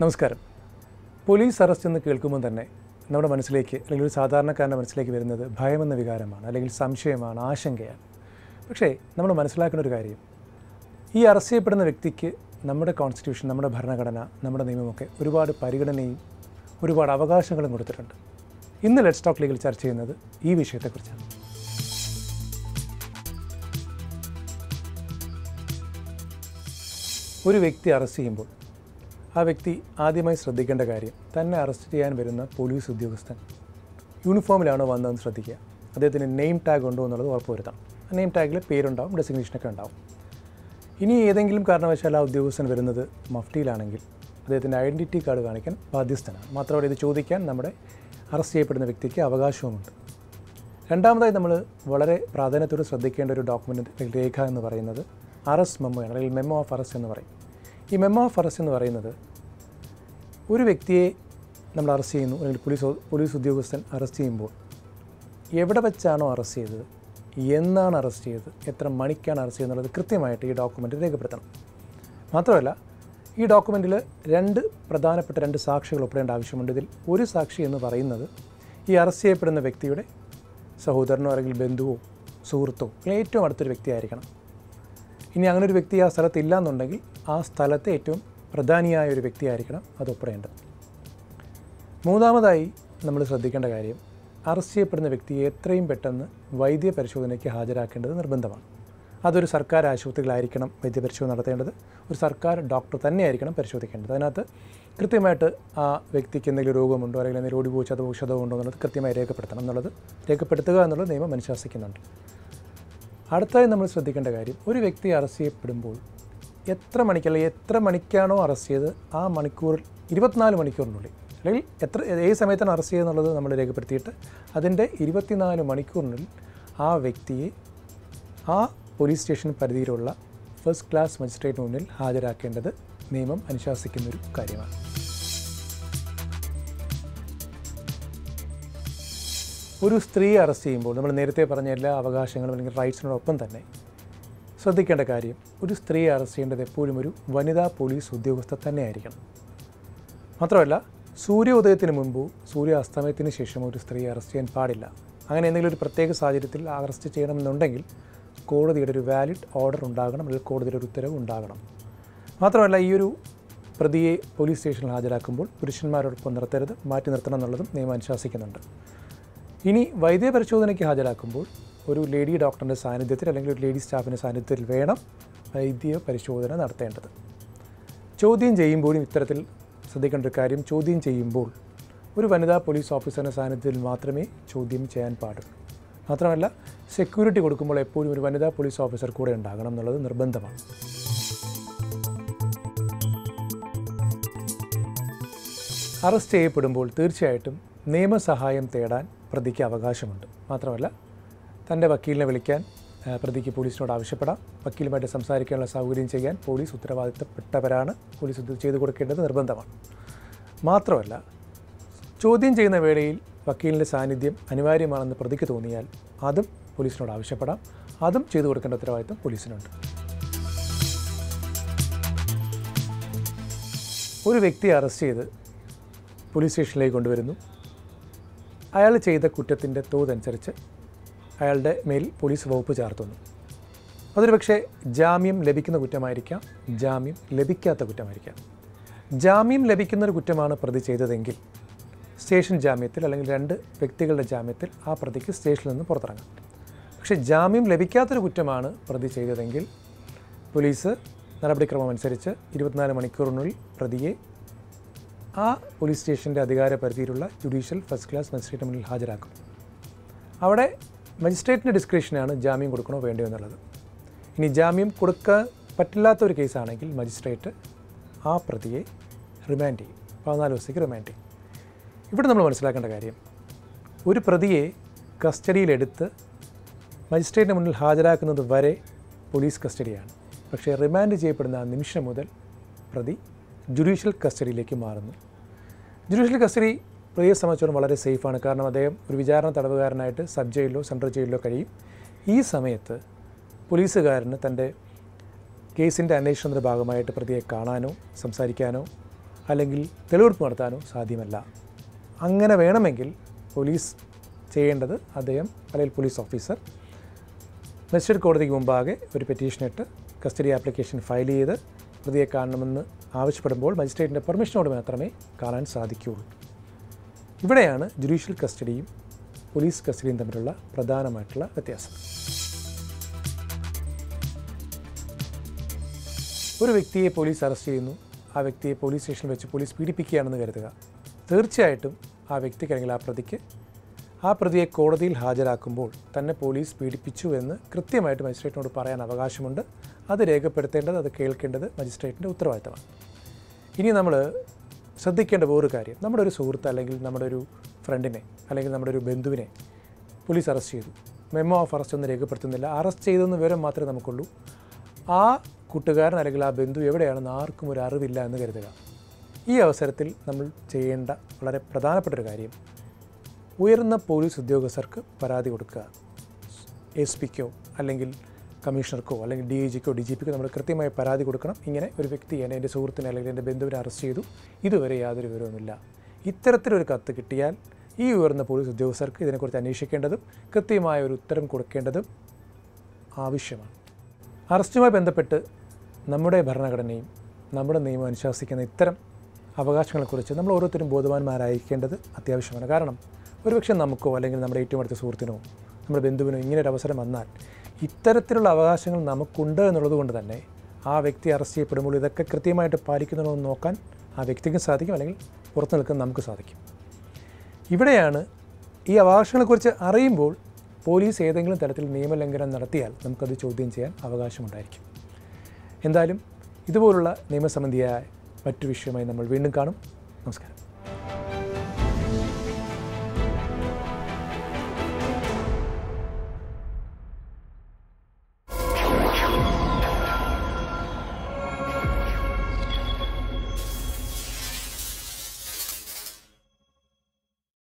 നമസ്കാരം. Police arrest എന്ന് കേൾക്കുമ്പോൾ തന്നെ നമ്മുടെ മനസ്സിലേക്ക് അല്ലെങ്കിൽ ഒരു സാധാരണക്കാരന്റെ മനസ്സിലേക്ക് വരുന്നത് ഭയമെന്ന വികാരമാണ് അല്ലെങ്കിൽ സംശയമാണ് ആശങ്കയാണ്. പക്ഷേ നമ്മൾ മനസ്സിലാക്കുന്ന ഒരു കാര്യം ഈ അറസ്റ്റ് ചെയ്യപ്പെടുന്ന വ്യക്തിക്ക് നമ്മുടെ കോൺസ്റ്റിറ്റ്യൂഷൻ നമ്മുടെ ഭരണഘടന നമ്മുടെ നിയമമൊക്കെ ഒരുപാട് പരിഗണനയും ഒരുപാട് അവകാശങ്ങളും കൊടുത്തിട്ടുണ്ട്. ഇന്ന് ലെറ്റ് സ്റ്റോക്ക് ലീഗിൽ ചർച്ച ചെയ്യുന്നത് ഈ വിഷയത്തെക്കുറിച്ചാണ്. ഒരു വ്യക്തി അറസ്റ്റ് ചെയ്യുമ്പോൾ ആ വ്യക്തി ആദ്യമായി ശ്രദ്ധിക്കേണ്ട കാര്യം തന്നെ അറസ്റ്റ് ചെയ്യാൻ വരുന്ന പോലീസ് ഉദ്യോഗസ്ഥൻ. യൂണിഫോമിലാണോ വന്നതെന്ന് ശ്രദ്ധിക്കുക. അദ്ദേഹത്തിന് നെയിം ടാഗ് ഉണ്ടോ എന്നുള്ളത് ഉറപ്പുവരുത്തണം. ആ നെയിം ടാഗിൽ പേരുണ്ടാവും ഡെസിഗ്നേഷനൊക്കെ ഉണ്ടാവും. ഇനി ഏതെങ്കിലും കാരണവശാൽ ആ ഉദ്യോഗസ്ഥൻ വരുന്നത് മഫ്റ്റിയിലാണെങ്കിൽ അദ്ദേഹത്തിന്റെ ഐഡന്റിറ്റി കാർഡ് കാണിക്കാൻ ബാധ്യസ്ഥനാണ്. മാത്രമല്ല ഇത് ചോദിക്കാൻ നമ്മുടെ അറസ്റ്റ് ചെയ്യപ്പെടുന്ന വ്യക്തിക്ക് അവകാശവുമുണ്ട്. രണ്ടാമതായി നമ്മൾ വളരെ പ്രാധാന്യത്തോടെ ശ്രദ്ധിക്കേണ്ട ഒരു ഡോക്യുമെന്റ് രേഖ എന്ന് പറയുന്നത് അറസ്റ്റ് മെമ്മോയാണ് അല്ലെങ്കിൽ മെമ്മോ ഓഫ് അറസ്റ്റ് എന്ന് പറയും. ഈ മെമ്മോ അറസ്റ്റ് എന്ന് പറയുന്നത് ഒരു വ്യക്തിയെ നമ്മൾ അറസ്റ്റ് ചെയ്യുന്നു അല്ലെങ്കിൽ പോലീസ് പോലീസ് ഉദ്യോഗസ്ഥൻ അറസ്റ്റ് ചെയ്യുമ്പോൾ എവിടെ വെച്ചാണോ അറസ്റ്റ് ചെയ്തത് എന്നാണ് അറസ്റ്റ് ചെയ്തത് എത്ര മണിക്കാണ് അറസ്റ്റ് ചെയ്യുന്നത് കൃത്യമായിട്ട് ഈ ഡോക്യുമെന്റ് രേഖപ്പെടുത്തണം. മാത്രമല്ല ഈ ഡോക്യുമെന്റിൽ രണ്ട് പ്രധാനപ്പെട്ട രണ്ട് സാക്ഷികൾ ഒപ്പിടേണ്ട ആവശ്യമുണ്ട്. ഇതിൽ ഒരു സാക്ഷി എന്ന് പറയുന്നത് ഈ അറസ്റ്റ് ചെയ്യപ്പെടുന്ന വ്യക്തിയുടെ സഹോദരനോ അല്ലെങ്കിൽ ബന്ധുവോ സുഹൃത്തോ അല്ലെങ്കിൽ ഏറ്റവും അടുത്തൊരു വ്യക്തിയായിരിക്കണം. ഇനി അങ്ങനെ ഒരു വ്യക്തി ആ സ്ഥലത്ത് ഇല്ല എന്നുണ്ടെങ്കിൽ ആ സ്ഥലത്തെ ഏറ്റവും പ്രധാനിയായ ഒരു വ്യക്തിയായിരിക്കണം അത് ഒപ്പിടേണ്ടത്. മൂന്നാമതായി നമ്മൾ ശ്രദ്ധിക്കേണ്ട കാര്യം അറസ്റ്റ് ചെയ്യപ്പെടുന്ന വ്യക്തിയെ എത്രയും പെട്ടെന്ന് വൈദ്യ പരിശോധനയ്ക്ക് ഹാജരാക്കേണ്ടത് നിർബന്ധമാണ്. അതൊരു സർക്കാർ ആശുപത്രികളായിരിക്കണം വൈദ്യപരിശോധന നടത്തേണ്ടത്. ഒരു സർക്കാർ ഡോക്ടർ തന്നെയായിരിക്കണം പരിശോധിക്കേണ്ടത്. അതിനകത്ത് കൃത്യമായിട്ട് ആ വ്യക്തിക്ക് എന്തെങ്കിലും രോഗമുണ്ടോ അല്ലെങ്കിൽ എന്തെങ്കിലും ഓടി ചതവോ ഔഷധമോ ഉണ്ടോ എന്നുള്ളത് കൃത്യമായി രേഖപ്പെടുത്തണം എന്നുള്ളത് രേഖപ്പെടുത്തുക എന്നുള്ളത് നിയമം അനുശാസിക്കുന്നുണ്ട്. അടുത്തായി നമ്മൾ ശ്രദ്ധിക്കേണ്ട കാര്യം ഒരു വ്യക്തി അറസ്റ്റ് ചെയ്യപ്പെടുമ്പോൾ എത്ര മണിക്ക് അല്ലെങ്കിൽ എത്ര മണിക്കാണോ അറസ്റ്റ് ചെയ്ത് ആ മണിക്കൂറിൽ ഇരുപത്തിനാല് മണിക്കൂറിനുള്ളിൽ അല്ലെങ്കിൽ എത്ര ഏത് സമയത്താണ് അറസ്റ്റ് ചെയ്യുന്നുള്ളത് നമ്മൾ രേഖപ്പെടുത്തിയിട്ട് അതിന്റെ ഇരുപത്തിനാല് മണിക്കൂറിനുള്ളിൽ ആ വ്യക്തിയെ ആ പോലീസ് സ്റ്റേഷൻ പരിധിയിലുള്ള ഫസ്റ്റ് ക്ലാസ് മജിസ്ട്രേറ്റ് മുന്നിൽ ഹാജരാക്കേണ്ടത് നിയമം അനുശാസിക്കുന്നൊരു കാര്യമാണ്. ഒരു സ്ത്രീ അറസ്റ്റ് ചെയ്യുമ്പോൾ നമ്മൾ നേരത്തെ പറഞ്ഞ എല്ലാ അവകാശങ്ങളും അല്ലെങ്കിൽ റൈറ്റ്സിനോടൊപ്പം തന്നെ ശ്രദ്ധിക്കേണ്ട കാര്യം ഒരു സ്ത്രീയെ അറസ്റ്റ് ചെയ്യേണ്ടത് എപ്പോഴും ഒരു വനിതാ പോലീസ് ഉദ്യോഗസ്ഥ തന്നെയായിരിക്കണം. മാത്രമല്ല സൂര്യോദയത്തിന് മുമ്പോ സൂര്യ അസ്തമയത്തിന് ശേഷമോ ഒരു സ്ത്രീയെ അറസ്റ്റ് ചെയ്യാൻ പാടില്ല. അങ്ങനെ എന്തെങ്കിലും ഒരു പ്രത്യേക സാഹചര്യത്തിൽ അറസ്റ്റ് ചെയ്യണമെന്നുണ്ടെങ്കിൽ കോടതിയുടെ ഒരു വാലിഡ് ഓർഡർ ഉണ്ടാകണം അല്ലെങ്കിൽ കോടതിയുടെ ഒരു ഉത്തരവ് ഉണ്ടാകണം. മാത്രമല്ല ഈ ഒരു പ്രതിയെ പോലീസ് സ്റ്റേഷനിൽ ഹാജരാക്കുമ്പോൾ പുരുഷന്മാരോടൊപ്പം നിർത്തരുത് മാറ്റി നിർത്തണം എന്നുള്ളതും നിയമം അനുശാസിക്കുന്നുണ്ട്. ഇനി വൈദ്യ പരിശോധനയ്ക്ക് ഹാജരാക്കുമ്പോൾ ഒരു ലേഡി ഡോക്ടറിന്റെ സാന്നിധ്യത്തിൽ അല്ലെങ്കിൽ ഒരു ലേഡി സ്റ്റാഫിന്റെ സാന്നിധ്യത്തിൽ വേണം വൈദ്യ പരിശോധന നടത്തേണ്ടത്. ചോദ്യം ചെയ്യുമ്പോഴും ഇത്തരത്തിൽ ശ്രദ്ധിക്കേണ്ട ഒരു കാര്യം ചോദ്യം ചെയ്യുമ്പോൾ ഒരു വനിതാ പോലീസ് ഓഫീസറിന്റെ സാന്നിധ്യത്തിൽ മാത്രമേ ചോദ്യം ചെയ്യാൻ പാടുള്ളൂ. മാത്രമല്ല സെക്യൂരിറ്റി കൊടുക്കുമ്പോൾ എപ്പോഴും ഒരു വനിതാ പോലീസ് ഓഫീസർ കൂടെ ഉണ്ടാകണം എന്നുള്ളത് നിർബന്ധമാണ്. അറസ്റ്റ് ചെയ്യപ്പെടുമ്പോൾ തീർച്ചയായിട്ടും നിയമസഹായം തേടാൻ പ്രതിക്ക് അവകാശമുണ്ട്. മാത്രമല്ല തന്റെ വക്കീലിനെ വിളിക്കാൻ പ്രതിക്ക് പോലീസിനോട് ആവശ്യപ്പെടാം. വക്കീലുമായിട്ട് സംസാരിക്കാനുള്ള സൗകര്യം ചെയ്യാൻ പോലീസ് ഉത്തരവാദിത്തപ്പെട്ടവരാണ്. പോലീസ് ഇത് ചെയ്തു കൊടുക്കേണ്ടത് നിർബന്ധമാണ്. മാത്രമല്ല ചോദ്യം ചെയ്യുന്ന വേളയിൽ വക്കീലിന്റെ സാന്നിധ്യം അനിവാര്യമാണെന്ന് പ്രതിക്ക് തോന്നിയാൽ അതും പോലീസിനോട് ആവശ്യപ്പെടാം. അതും ചെയ്തു കൊടുക്കേണ്ട ഉത്തരവാദിത്തം പോലീസിനുണ്ട്. ഒരു വ്യക്തിയെ അറസ്റ്റ് ചെയ്ത് പോലീസ് സ്റ്റേഷനിലേക്ക് കൊണ്ടുവരുന്നു. അയാൾ ചെയ്ത കുറ്റത്തിന്റെ തോതനുസരിച്ച് അയാളുടെ മേൽ പോലീസ് വകുപ്പ് ചേർത്തുന്നു. അതൊരു പക്ഷേ ജാമ്യം ലഭിക്കുന്ന കുറ്റമായിരിക്കാം ജാമ്യം ലഭിക്കാത്ത കുറ്റമായിരിക്കാം. ജാമ്യം ലഭിക്കുന്നൊരു കുറ്റമാണ് പ്രതി ചെയ്തതെങ്കിൽ സ്റ്റേഷൻ ജാമ്യത്തിൽ അല്ലെങ്കിൽ രണ്ട് വ്യക്തികളുടെ ജാമ്യത്തിൽ ആ പ്രതിക്ക് സ്റ്റേഷനിൽ നിന്ന് പുറത്തിറങ്ങാം. പക്ഷേ ജാമ്യം ലഭിക്കാത്തൊരു കുറ്റമാണ് പ്രതി ചെയ്തതെങ്കിൽ പോലീസ് നടപടിക്രമം അനുസരിച്ച് ഇരുപത്തിനാല് മണിക്കൂറിനുള്ളിൽ പ്രതിയെ ആ പോലീസ് സ്റ്റേഷന്റെ അധികാര പരിധിയിലുള്ള ജുഡീഷ്യൽ ഫസ്റ്റ് ക്ലാസ് മജിസ്ട്രേറ്റ് മുന്നിൽ ഹാജരാക്കും. അവിടെ മജിസ്ട്രേറ്റിന്റെ ഡിസ്ക്രിപ്ഷനാണ് ജാമ്യം കൊടുക്കണോ വേണ്ടോ എന്നുള്ളത്. ഇനി ജാമ്യം കൊടുക്കാൻ പറ്റില്ലാത്ത ഒരു കേസാണെങ്കിൽ മജിസ്ട്രേറ്റ് ആ പ്രതിയെ റിമാൻഡ് ചെയ്യും. പതിനാല് ദിവസത്തേക്ക് റിമാൻഡ് ചെയ്യും. ഇവിടെ നമ്മൾ മനസ്സിലാക്കേണ്ട കാര്യം ഒരു പ്രതിയെ കസ്റ്റഡിയിലെടുത്ത് മജിസ്ട്രേറ്റിന് മുന്നിൽ ഹാജരാക്കുന്നത് വരെ പോലീസ് കസ്റ്റഡിയാണ്. പക്ഷേ റിമാൻഡ് ചെയ്യപ്പെടുന്ന നിമിഷം മുതൽ പ്രതി ജുഡീഷ്യൽ കസ്റ്റഡിയിലേക്ക് മാറുന്നു. ജുഡീഷ്യൽ കസ്റ്റഡി പ്രതിയെ സംബന്ധിച്ചിടത്തോളം വളരെ സേഫാണ്. കാരണം അദ്ദേഹം ഒരു വിചാരണ തടവുകാരനായിട്ട് സബ് ജയിലിലോ സെൻട്രൽ ജയിലിലോ കഴിയും. ഈ സമയത്ത് പോലീസുകാരന് തന്റെ കേസിന്റെ അന്വേഷണത്തിന്റെ ഭാഗമായിട്ട് പ്രതിയെ കാണാനോ സംസാരിക്കാനോ അല്ലെങ്കിൽ തെളിവെടുപ്പ് നടത്താനോ സാധ്യമല്ല. അങ്ങനെ വേണമെങ്കിൽ പോലീസ് ചെയ്യേണ്ടത് അദ്ദേഹം അല്ലെങ്കിൽ പോലീസ് ഓഫീസർ മജിസ്ട്രേറ്റ് കോടതിക്ക് മുമ്പാകെ ഒരു പെറ്റീഷനിട്ട് കസ്റ്റഡി ആപ്ലിക്കേഷൻ ഫയൽ ചെയ്ത് പ്രതിയെ കാണണമെന്ന് ആവശ്യപ്പെടുമ്പോൾ മജിസ്ട്രേറ്റിന്റെ പെർമിഷനോട് മാത്രമേ കാണാൻ സാധിക്കുകയുള്ളൂ. ഇവിടെയാണ് ജുഡീഷ്യൽ കസ്റ്റഡിയും പോലീസ് കസ്റ്റഡിയും തമ്മിലുള്ള പ്രധാനമായിട്ടുള്ള വ്യത്യാസം. ഒരു വ്യക്തിയെ പോലീസ് അറസ്റ്റ് ചെയ്യുന്നു. ആ വ്യക്തിയെ പോലീസ് സ്റ്റേഷനിൽ വെച്ച് പോലീസ് പീഡിപ്പിക്കുകയാണെന്ന് കരുതുക. തീർച്ചയായിട്ടും ആ വ്യക്തിക്ക് അല്ലെങ്കിൽ ആ പ്രതിക്ക് ആ പ്രതിയെ കോടതിയിൽ ഹാജരാക്കുമ്പോൾ തന്നെ പോലീസ് പീഡിപ്പിച്ചു എന്ന് കൃത്യമായിട്ട് മജിസ്ട്രേറ്റിനോട് പറയാൻ അവകാശമുണ്ട്. അത് രേഖപ്പെടുത്തേണ്ടത് അത് കേൾക്കേണ്ടത് മജിസ്ട്രേറ്റിന്റെ ഉത്തരവാദിത്തമാണ്. ഇനി നമ്മൾ ശ്രദ്ധിക്കേണ്ട വേറൊരു കാര്യം നമ്മുടെ ഒരു സുഹൃത്ത് അല്ലെങ്കിൽ നമ്മുടെ ഒരു ഫ്രണ്ടിനെ അല്ലെങ്കിൽ നമ്മുടെ ഒരു ബന്ധുവിനെ പോലീസ് അറസ്റ്റ് ചെയ്തു. മെമ്മോ ഓഫ് അറസ്റ്റ് ഒന്നും രേഖപ്പെടുത്തുന്നില്ല. അറസ്റ്റ് ചെയ്തെന്ന് വിവരം മാത്രമേ നമുക്കുള്ളൂ. ആ കൂട്ടുകാരൻ അല്ലെങ്കിൽ ആ ബന്ധു എവിടെയാണെന്ന് ആർക്കും ഒരു അറിവില്ല എന്ന് കരുതുക. ഈ അവസരത്തിൽ നമ്മൾ ചെയ്യേണ്ട വളരെ പ്രധാനപ്പെട്ട ഒരു കാര്യം ഉയർന്ന പോലീസ് ഉദ്യോഗസ്ഥർക്ക് പരാതി കൊടുക്കുക. എസ് പിക്കോ അല്ലെങ്കിൽ കമ്മീഷണർക്കോ അല്ലെങ്കിൽ ഡി ഐ ജിക്കോ ഡി ജി പിക്കോ നമ്മൾ കൃത്യമായി പരാതി കൊടുക്കണം. ഇങ്ങനെ ഒരു വ്യക്തി എന്റെ സുഹൃത്തിനെ അല്ലെങ്കിൽ എന്റെ ബന്ധുവിനെ അറസ്റ്റ് ചെയ്തു. ഇതുവരെ യാതൊരു വിവരവുമില്ല. ഇത്തരത്തിലൊരു കത്ത് കിട്ടിയാൽ ഈ ഉയർന്ന പോലീസ് ഉദ്യോഗസ്ഥർക്ക് ഇതിനെക്കുറിച്ച് അന്വേഷിക്കേണ്ടതും കൃത്യമായ ഒരു ഉത്തരം കൊടുക്കേണ്ടതും ആവശ്യമാണ്. അറസ്റ്റുമായി ബന്ധപ്പെട്ട് നമ്മുടെ ഭരണഘടനയും നമ്മുടെ നിയമം അനുശാസിക്കുന്ന ഇത്തരം അവകാശങ്ങളെക്കുറിച്ച് നമ്മൾ ഓരോരുത്തരും ബോധവാന്മാരായിരിക്കേണ്ടത് അത്യാവശ്യമാണ്. കാരണം ഒരുപക്ഷെ നമുക്കോ അല്ലെങ്കിൽ നമ്മുടെ ഏറ്റവും അടുത്ത സുഹൃത്തിനോ നമ്മുടെ ബന്ധുവിനോ ഇങ്ങനെ ഒരു അവസരം വന്നാൽ ഇത്തരത്തിലുള്ള അവകാശങ്ങൾ നമുക്കുണ്ട് എന്നുള്ളത് കൊണ്ട് തന്നെ ആ വ്യക്തി അറസ്റ്റ് ചെയ്യപ്പെടുമ്പോൾ ഇതൊക്കെ കൃത്യമായിട്ട് പാലിക്കുന്നുണ്ടോ എന്ന് നോക്കാൻ ആ വ്യക്തിക്കും സാധിക്കും അല്ലെങ്കിൽ പുറത്തു നിൽക്കാൻ നമുക്ക് സാധിക്കും. ഇവിടെയാണ് ഈ അവകാശങ്ങളെക്കുറിച്ച് അറിയുമ്പോൾ പോലീസ് ഏതെങ്കിലും തരത്തിൽ നിയമലംഘനം നടത്തിയാൽ നമുക്കത് ചോദ്യം ചെയ്യാൻ അവകാശമുണ്ടായിരിക്കും. എന്തായാലും ഇതുപോലുള്ള നിയമസംബന്ധിയായ മറ്റു വിഷയമായി നമ്മൾ വീണ്ടും കാണും. നമസ്കാരം.